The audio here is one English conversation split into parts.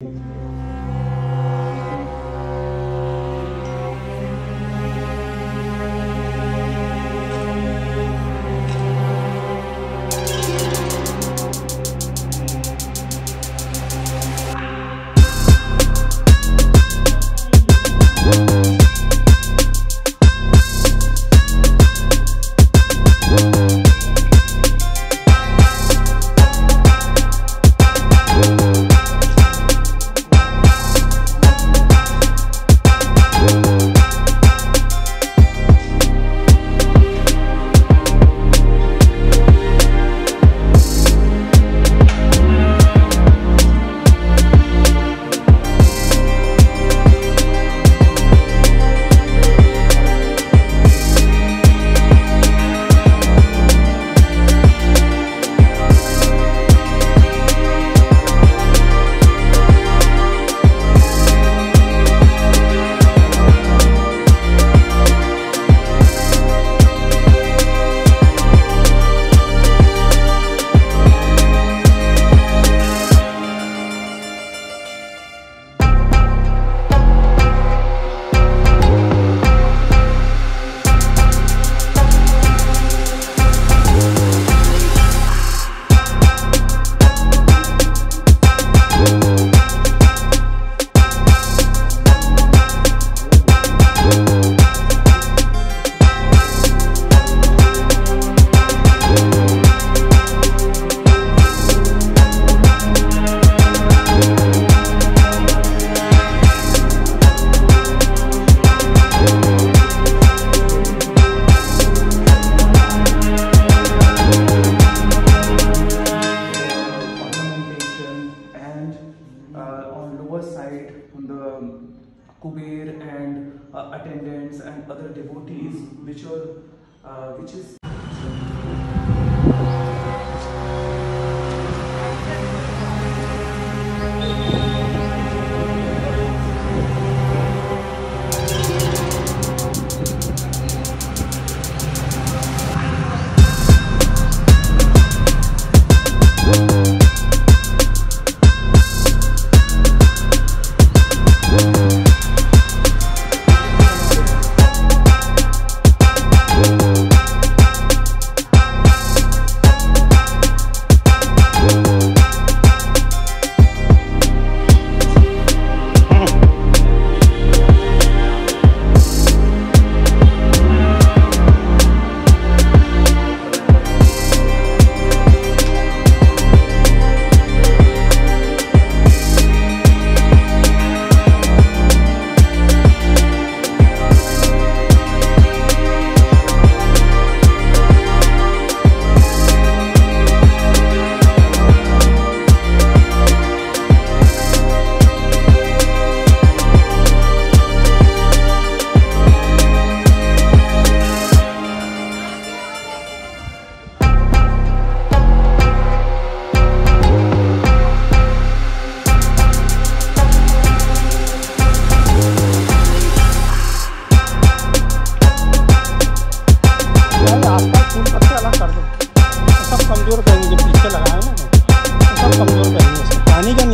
ornamentation the kuber and uh, attendants and other devotees which are uh, which is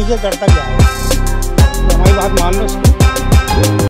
नीचे करता गया है? तो हमारी बात मान लो उसकी